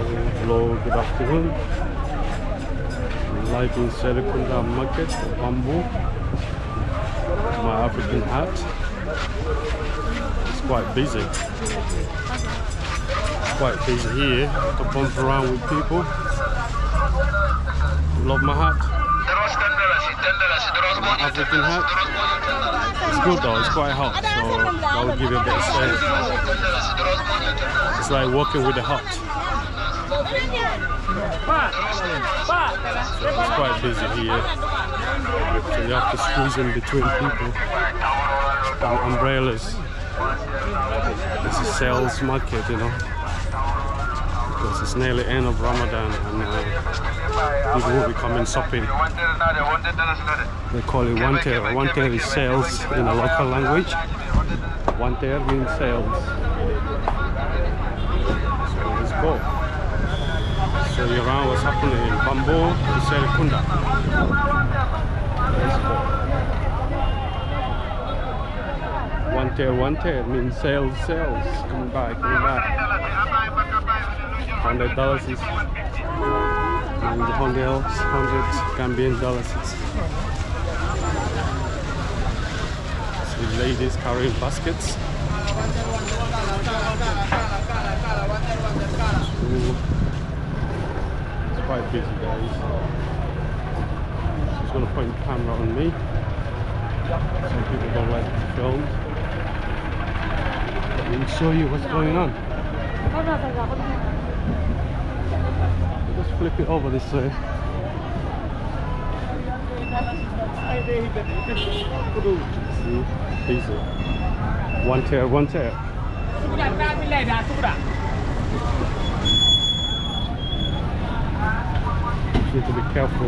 Hello, good afternoon. Live in Serekunda Market, Bambo. My African hat. It's quite busy. It's quite busy here to bump around with people. Love my hat. My African hat. It's good though, it's quite hot, so that will give you a bit of. It's like walking with the hut. It's quite busy here. So you have to squeeze in between people. And umbrellas. This is sales market, you know. Because it's nearly end of Ramadan and uh, people will be coming shopping. They call it wanter. Wanter is sales in a local language. Wanter means sales. So let's go. So around what's happening in Bambo to Serekunda. Let's go. Wanter, wanter means sales, sales. Come back, come back. Hundred dollars is and hundred hundred Gambian dollars. See ladies carrying baskets. So, quite busy guys. Just gonna point the camera on me. Some people don't like to film. Let me show you what's going on. Just flip it over this way. See, easy. One tear, one tear. Need to be careful.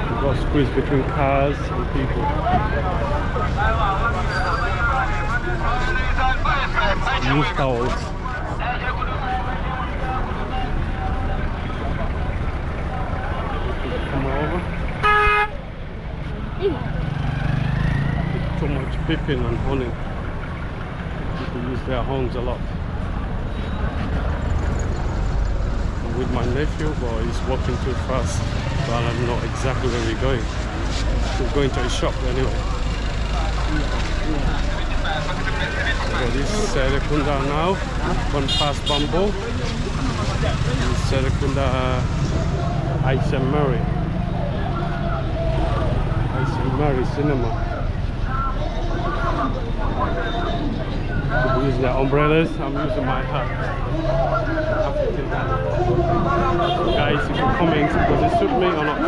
You got squeeze between cars and people. Use towels. Come over. Too much beeping and honey. People use their horns a lot. I'm with my nephew, but he's walking too fast. But I don't know exactly where we're going. We're going to a shop anyway. So this is Serekunda now. Gone past Bumbo. This is Serekunda Aisha Mary. Aisha Mary Cinema. People use their umbrellas. I'm using my hat. Guys, if you comment, does it suit me or not?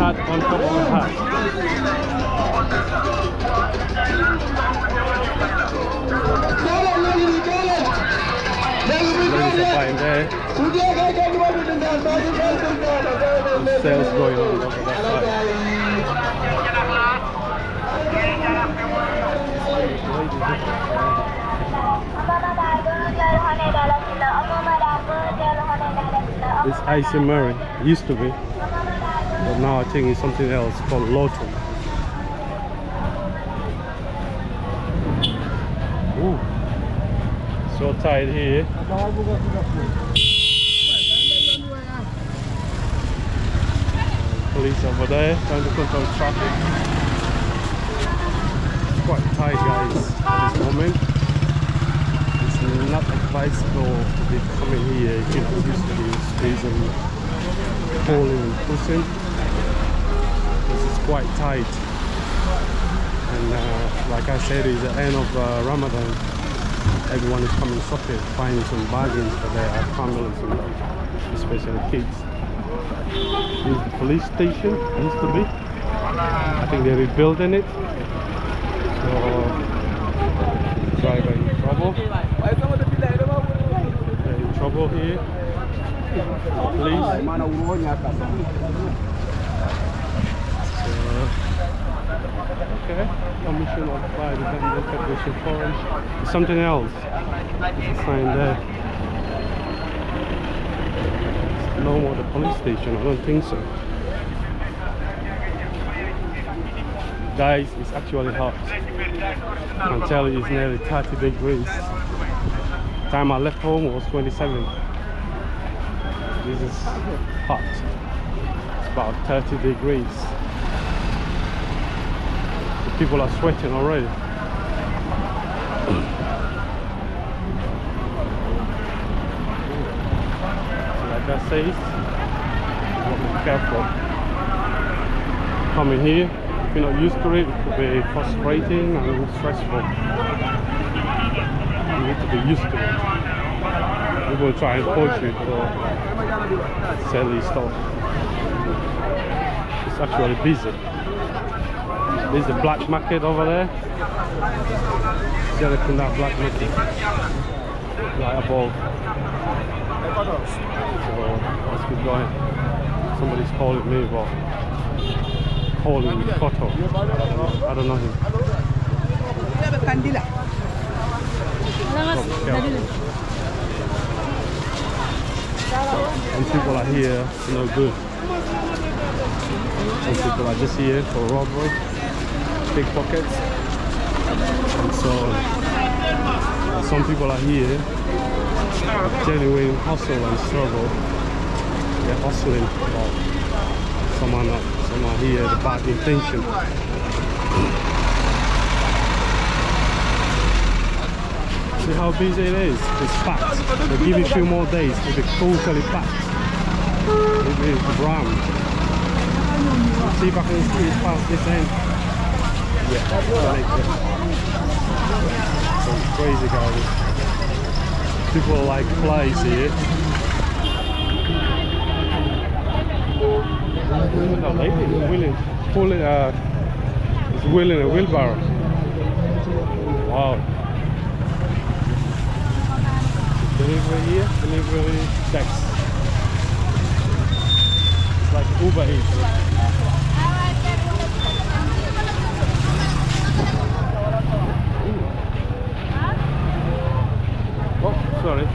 Hat on top of hat. Ladies are buying there. Sales going on over that side. This Icy Murray used to be, but now I think it's something else called Lawton. Ooh, so tight here. Police over there trying to control traffic. Quite tight, guys, at this moment. It's not advisable to be coming here if you're not used to this season pulling and pushing. This is quite tight. And uh, like I said, it's the end of uh, Ramadan. Everyone is coming shopping, finding some bargains for their families and especially kids. This is the police station, used to be. I think they're rebuilding it. So, driver in trouble. They're in trouble here. Police. Okay. Commission of by the Gambia Federation. Something else. Sign there. No more the police station. I don't think so. Guys, it's actually hot. I can tell it's nearly 30 degrees. Time I left home was 27. This is hot. It's about 30 degrees. The people are sweating already. like I say, be careful. Coming here, if you're not used to it, it could be frustrating and stressful. You need to be used to it. People will try and push you to sell these stuff. It's actually busy. There's the black market over there. See everything that black market right above. So let's keep going. Somebody's calling me, but calling Koto. I don't know him. Kandila. Some people are here, for no good. Some people are just here for robbery, pickpockets, and so on. Some people are here, genuine hustle and struggle. They're hustling, but some are not. Some are here with bad intention. See how busy it is? It's packed. They give you a few more days to be totally packed. It is rammed. See if I can squeeze past this end. Yeah, that's it. Crazy guys. People like flies here. Willing, pulling, uh, is wheeling a wheelbarrow. Wow. Delivery here, delivery text. It's like Uber Eats. Oh, sorry.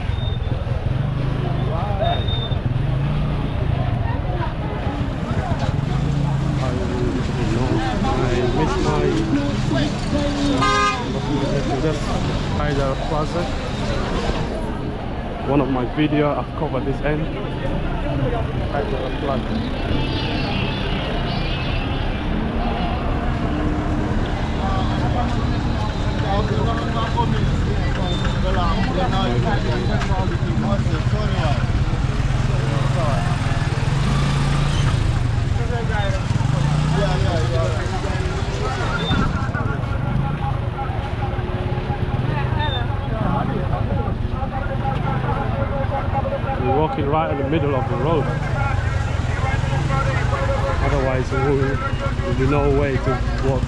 I don't know. I missed my just Haidar Plaza one of my video I've covered this end. Plaza walking right in the middle of the road. Otherwise, there will, be no way to walk.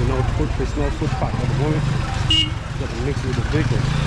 You know, foot, there's no footpath at the moment. Got to mix with the vehicle.